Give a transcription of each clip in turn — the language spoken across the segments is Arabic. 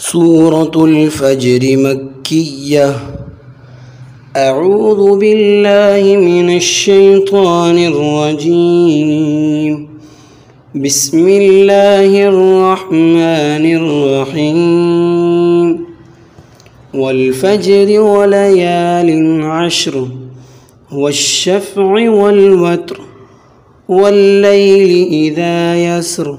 سورة الفجر مكية. أعوذ بالله من الشيطان الرجيم. بسم الله الرحمن الرحيم. والفجر وليال عشر والشفع والوتر والليل إذا يسر.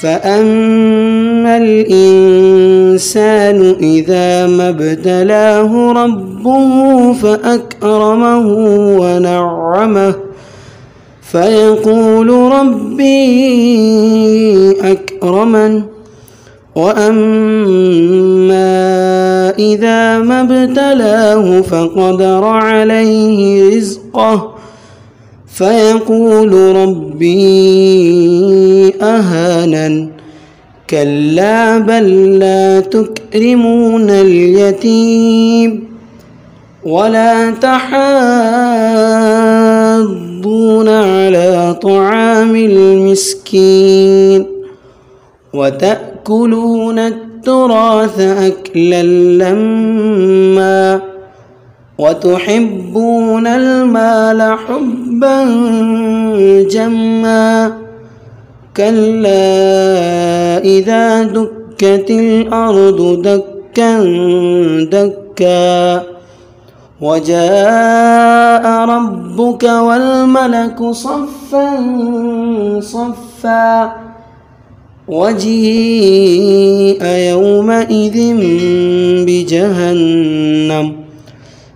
فأما الإنسان إذا ما ابتلاه ربه فأكرمه ونعمه فيقول ربي أكرمن وأما إذا ما ابتلاه فقدر عليه رزقه فيقول ربي أهانا كلا بل لا تكرمون اليتيم ولا تحاضون على طعام المسكين وتأكلون التراث أكلا لمّا وتحبون المال حبا جما كلا إذا دكت الأرض دكا دكا وجاء ربك والملك صفا صفا وجيء يومئذ بجهنم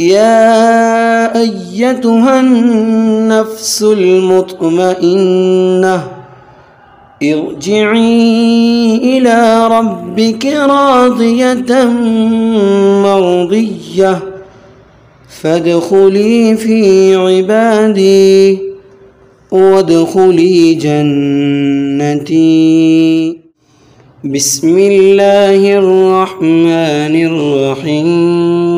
يا أيتها النفس المطمئنة ارجعي إلى ربك راضية مرضية فادخلي في عبادي وادخلي جنتي. بسم الله الرحمن الرحيم.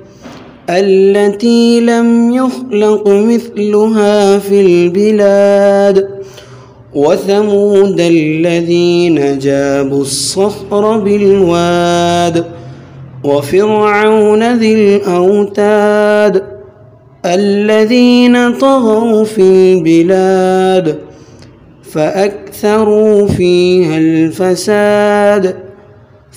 التي لم يخلق مثلها في البلاد وثمود الذين جابوا الصخر بالواد وفرعون ذي الأوتاد الذين طغوا في البلاد فأكثروا فيها الفساد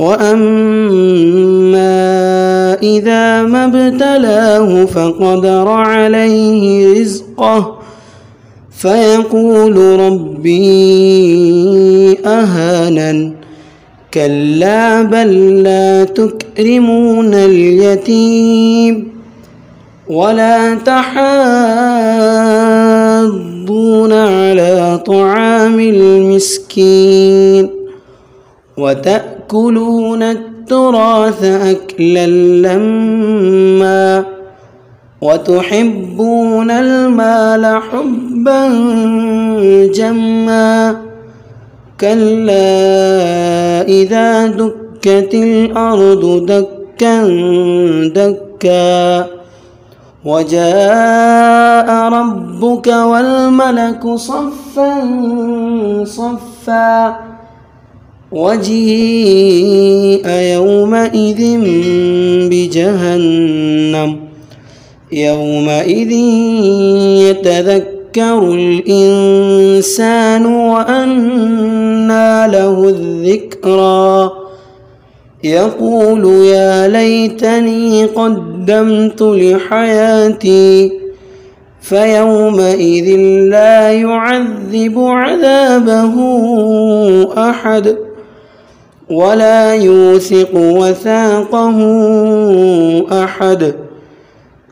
وأما إذا ما ابتلاه فقدر عليه رزقه فيقول ربي أهانن كلا بل لا تكرمون اليتيم ولا تحاضون على طعام المسكين وتأكلون التراث أكلا لما وتحبون المال حبا جما كلا إذا دكت الأرض دكا دكا وجاء ربك والملك صفا صفا وجيء يومئذ بجهنم. يومئذ يتذكر الإنسان وأنى له الذكرى. يقول يا ليتني قدمت لحياتي فيومئذ لا يعذب عذابه أحد. ولا يوثق وثاقه أحد.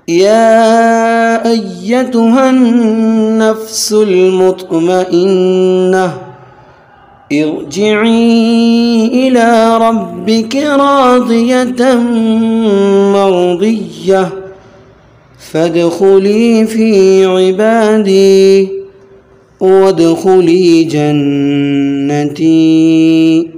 يا أيتها النفس المطمئنة ارجعي إلى ربك راضية مرضية فادخلي في عبادي وادخلي جنتي.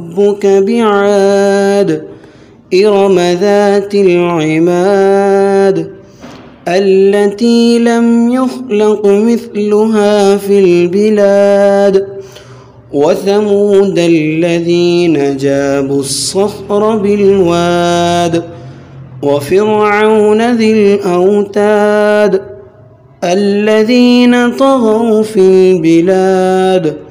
ربك بعاد إرم ذات العماد التي لم يخلق مثلها في البلاد وثمود الذين جابوا الصخر بالواد وفرعون ذي الأوتاد الذين طغوا في البلاد.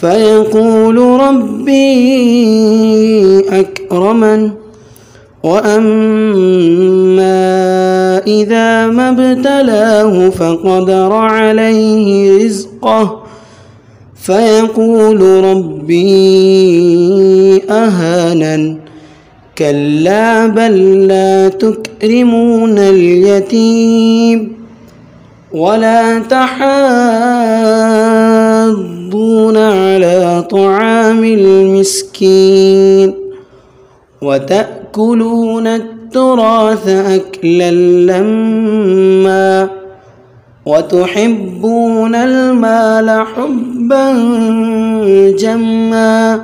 فيقول ربي أكرمن وأما إذا ما ابتلاه فقدر عليه رزقه. فيقول ربي أهانن كلا بل لا تكرمون اليتيم ولا تحاضون على طعام المسكين وتأكلون التراث أكلا لما وتحبون المال حبا جما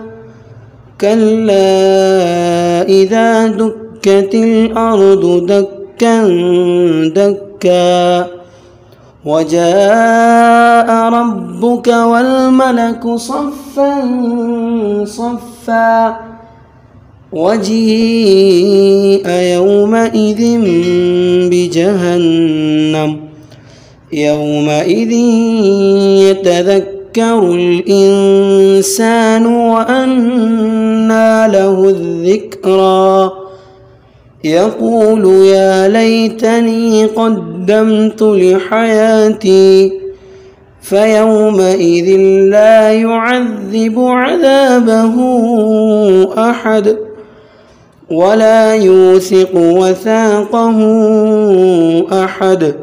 كلا إذا دكت الأرض دكا دكا وجاء ربك والملك صفا صفا وجيء يومئذ بجهنم. يومئذ يتذكر الإنسان وأنى له الذكرى. يقول يا ليتني قدمت لحياتي فيومئذ لا يعذب عذابه أحد ولا يوثق وثاقه أحد.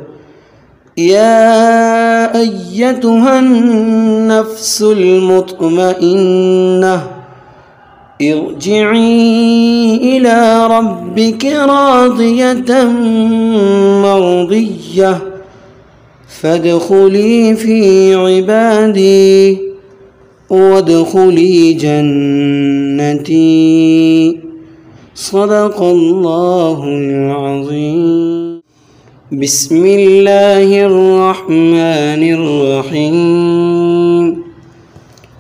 يا أيتها النفس المطمئنة ارجعي إلى ربك راضية مرضية فادخلي في عبادي وادخلي جنتي. صدق الله العظيم. بسم الله الرحمن الرحيم.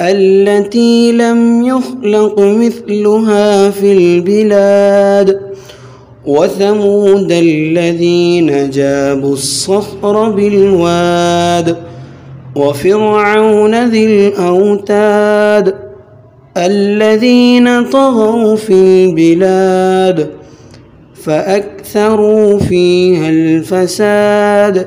التي لم يخلق مثلها في البلاد وثمود الذين جابوا الصخر بالواد وفرعون ذي الأوتاد الذين طغوا في البلاد فأكثروا فيها الفساد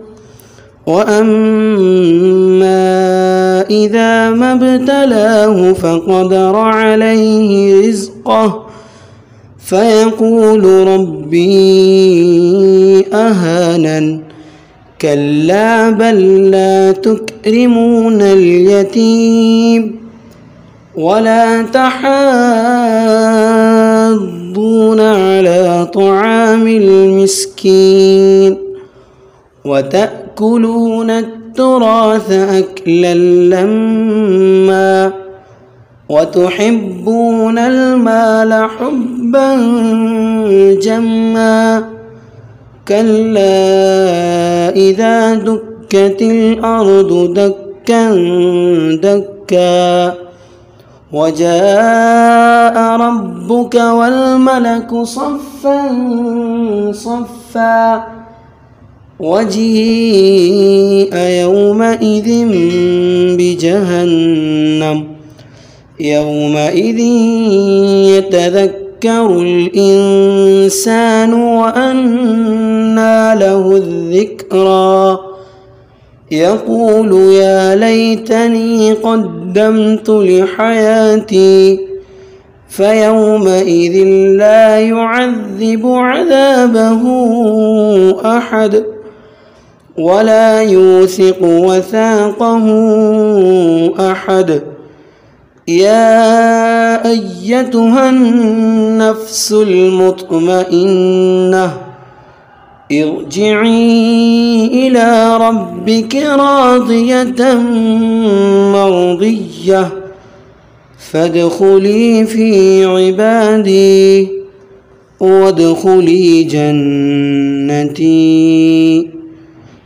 وأما إذا ما ابتلاه فقدر عليه رزقه فيقول ربي أهانا كلا بل لا تكرمون اليتيم ولا تحاضون على طعام المسكين. وتأكلون التراث أكلا لمّا وتحبون المال حبا جما. كلا إذا دكت الأرض دكا دكا. وجاء ربك والملك صفا صفا. وجيء يومئذ بجهنم. يومئذ يتذكر الإنسان وأنى له الذكرى. يقول يا ليتني قدمت لحياتي فيومئذ لا يعذب عذابه أحد. ولا يوثق وثاقه أحد. يا أيتها النفس المطمئنة ارجعي إلى ربك راضية مرضية فادخلي في عبادي وادخلي جنتي.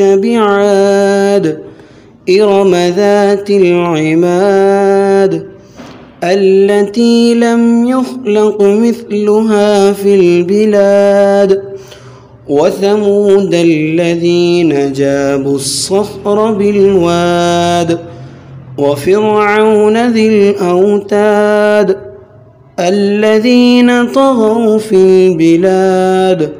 بعاد إرم ذات العماد التي لم يخلق مثلها في البلاد. وثمود الذين جابوا الصخر بالواد وفرعون ذي الأوتاد الذين طغوا في البلاد.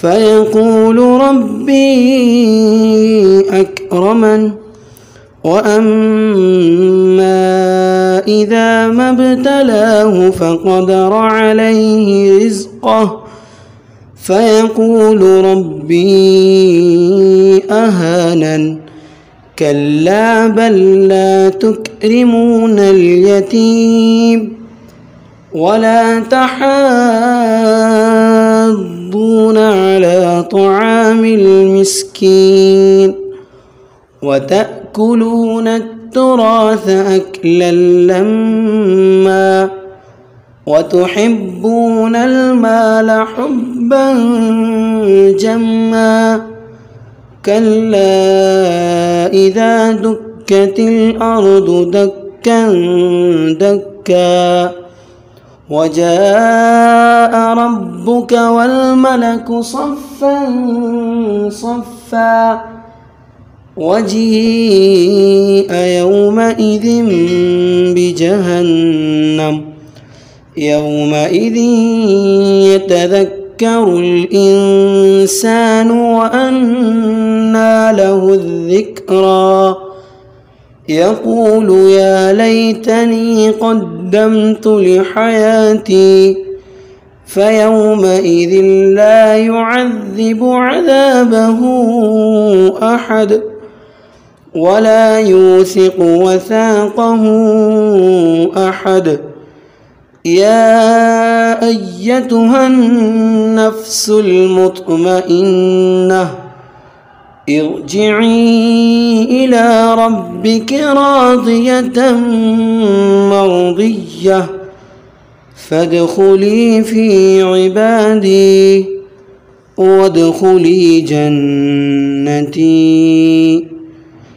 فيقول ربي أكرمن وأما إذا ما ابتلاه فقدر عليه رزقه. فيقول ربي أهانا كلا بل لا تكرمون اليتيم ولا تحاضون على طعام المسكين وتأكلون التراث أكلا لما وتحبون المال حبا جما كلا إذا دكت الأرض دكا دكا وجاء ربك والملك صفا صفا وجيء يومئذ بجهنم. يومئذ يتذكر الإنسان وأنى له الذكرى. يقول يا ليتني قدمت لحياتي فيومئذ لا يعذب عذابه أحد ولا يوثق وثاقه أحد. يا أيتها النفس المطمئنة ارجعي إلى ربك راضية مرضية فادخلي في عبادي وادخلي جنتي.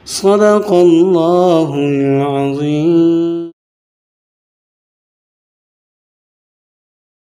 صدق الله العظيم.